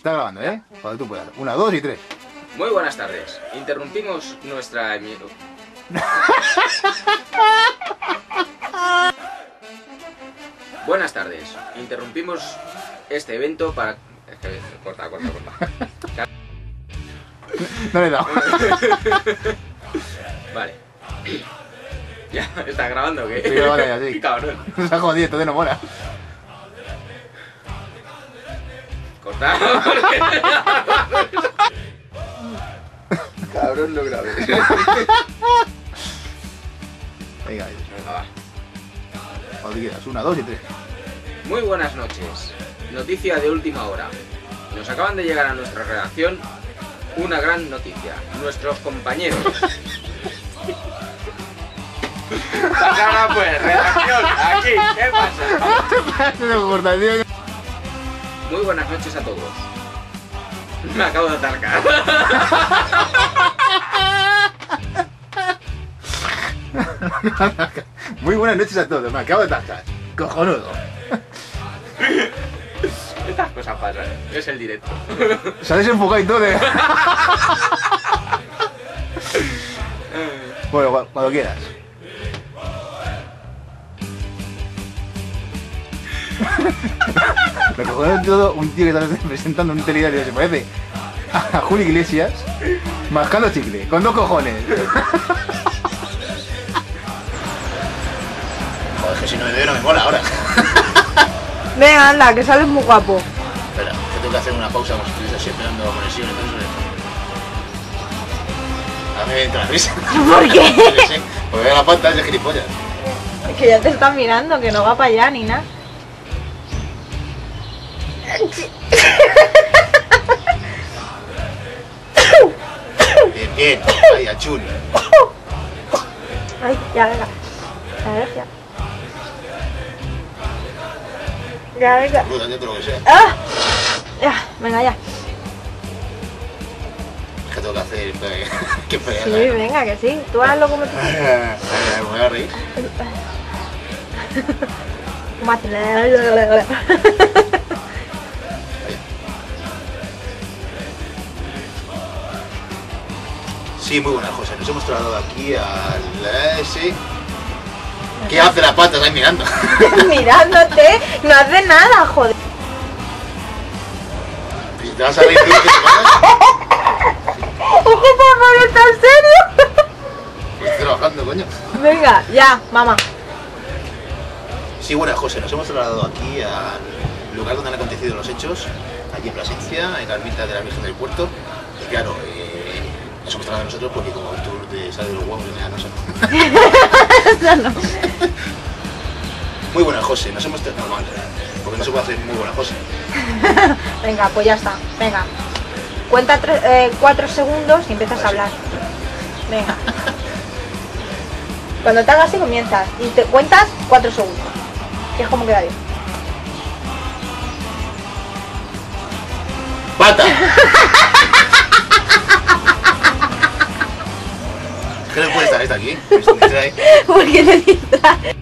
Está grabando, ¿eh? Cuando tú puedas. Una, dos y tres. Muy buenas tardes. Interrumpimos nuestra emi- Buenas tardes. Interrumpimos este evento para. Es que- Corta, corta, corta. No le he dado. Vale. Ya, ¿está grabando o qué? Sí, grabando ya, sí. Qué cabrón. Se ha jodido, entonces no mola. cabrón, lo grabé. Venga, Venga, va. cuando quieras. Una, dos y tres. Muy buenas noches. Noticia de última hora. Nos acaban de llegar a nuestra redacción una gran noticia. Nuestros compañeros. Pasara pues, redacción, aquí, ¿qué pasa? Muy buenas noches a todos. Me acabo de atarcar. Muy buenas noches a todos. Me acabo de tascar. Cojonudo. Estas cosas pasan, es el directo. Se ha desenfocado y todo. ¿eh? Bueno, cu- cuando quieras. Me todo un tío que está presentando un telediario que se parece a Julio Iglesias mascando chicle, con dos cojones. Joder, que si no me veo no me mola ahora. Venga, anda, que sales muy guapo. Espera, que tengo que hacer una pausa como si estuviese así esperando la conexión. Entonces... A mí me entra la risa. ¿Por qué? Porque veo la pantalla de gilipollas. que ya te está mirando, que no va para allá ni nada. Bien, bien. Ahí, a chul. Ay, ya, venga. Ya. Ya, venga. Que sea. ¡Ah! Ya, venga, ya. Es que tengo que hacer. que pelear. Sí, venga, que sí. Tú hazlo como tú Ay, ay, ay, Me voy a reír. Sí, muy buena, José. Nos hemos trasladado aquí al. eh, sí. ¿Qué hace la pata? Estás mirando. Mirándote, no hace nada, joder. Si te vas a reír, tío, ¿qué te pasa? Ojo, papá, ¿está en serio? Pues estoy trabajando, coño. Venga, ya, mamá. Sí, buenas, José. Nos hemos trasladado aquí al lugar donde han acontecido los hechos, allí en Plasencia, en la ermita de la Virgen del Puerto. Y claro, eh, trasladado nosotros porque como tú te sales de los huevos, ya no. Muy buenas, José. Nos hemos trasladado mal, porque no se puede hacer muy buena, José. Venga, pues ya está. Venga. Cuenta tres- eh, cuatro segundos y empiezas a hablar. Venga. Cuando te hagas así comienzas y te cuentas cuatro segundos. Que es como queda bien. ¡Pata! ¿Qué estar esta aquí? Me distrae. Te distraes.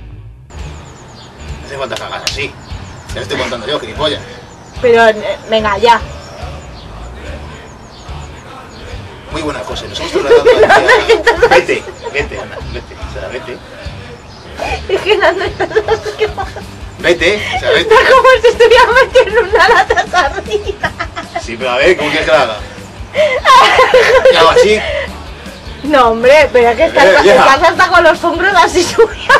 No hace falta hagas así. Ya lo estoy contando yo, gilipollas. Pero eh, venga, ya. Muy buena, José. Nos hemos. Vete, vete, anda, vete. O sea, vete. Es que no, no estás. Vete, o sea, vete. Está como si estuviera metiendo una lata sardina. Sí, pero a ver, ¿cómo quieres que la haga? ¿Qué hago así? No, hombre, pero es que estás, Eh, estás hasta con los hombros así subidos.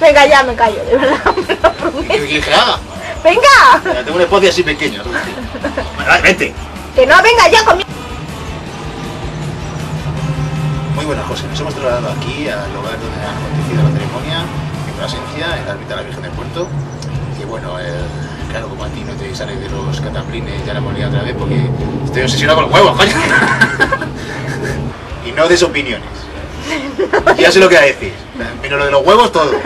Venga, ya me callo, de verdad. me lo prometo. ¿Qué haga? Venga, Mira, Tengo un espacio así pequeño. Bueno, dale, vete. que no, venga, ya comienza. Muy buenas, José. Nos hemos trasladado aquí al lugar donde ha acontecido la ceremonia, en Plasencia, en la ermita de la Virgen del Puerto. Y bueno, eh, claro, como a ti no te sale de los cataplines, ya la hemos liado otra vez porque estoy obsesionado con los huevos, coño. Y no des opiniones. Ya sé lo que va a decir. Pero lo de los huevos, todo.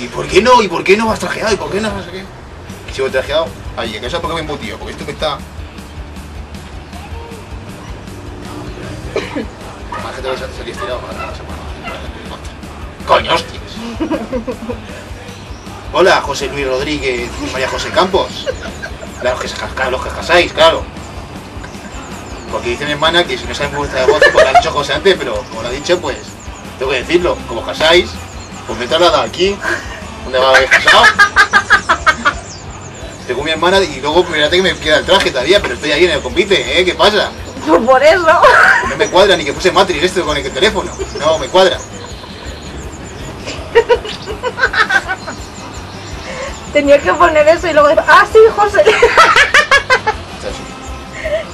¿Y por qué no? ¿Y por qué no vas trajeado? ¿Y por qué no? Sé qué. Y si voy trajeado, oye, que eso es porque me embutido, porque esto me está. Más que te vas a salir estirado para la semana. Coño, hostias. Hola, José Luis Rodríguez y María José Campos. Claro, que, los que casáis, claro. Porque dice mi hermana que si no saben vuestra voz, pues lo ha dicho José antes, pero como lo ha dicho, pues tengo que decirlo. Como os casáis, pues me he trasladado aquí. ¿Dónde va a haber casado? Tengo mi hermana y luego fíjate que me queda el traje todavía, pero estoy ahí en el convite, ¿eh? ¿Qué pasa? Pues por eso. No me cuadra ni que puse Matrix esto con el teléfono. No, me cuadra. Tenía que poner eso y luego ah, sí, José.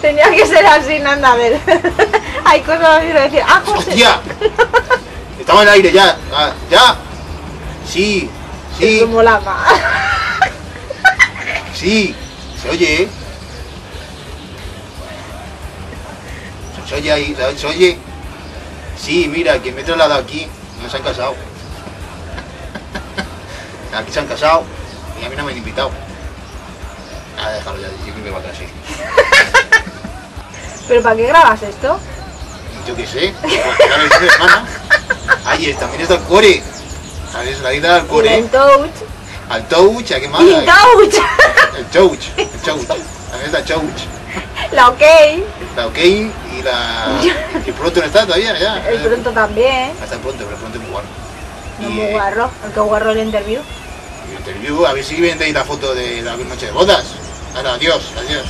Tenía que ser así, nada, a ver. Hay cosas que quiero decir, ah, José. ¡Hostia! Estaba en el aire ya. Ah, ¿Ya? Sí, sí, Eso mola más. sí. Se oye, ¿eh? Se- oye ahí, se- se oye. Sí, mira, que me he trasladado aquí. No se han casado. Aquí se han casado y a mí no me han invitado. Ah, déjalo ya, yo creo que va a quedar así. ¿Pero para qué grabas esto? Yo qué sé, porque ahora es de semana. Es, también está el core. ¿Sabes? La ida al core. el touch. Al touch, ¿a qué más? Y el touch. El touch, el touch. También está el touch. La ok. La OK y la. Y pronto no está todavía, ya. El pronto también. Hasta pronto, pero pronto es muy guarro. No Y, muy eh, guarro. El que guarro el interview. y interview, a ver si vendéis la foto de la noche de bodas. Ahora, adiós, adiós.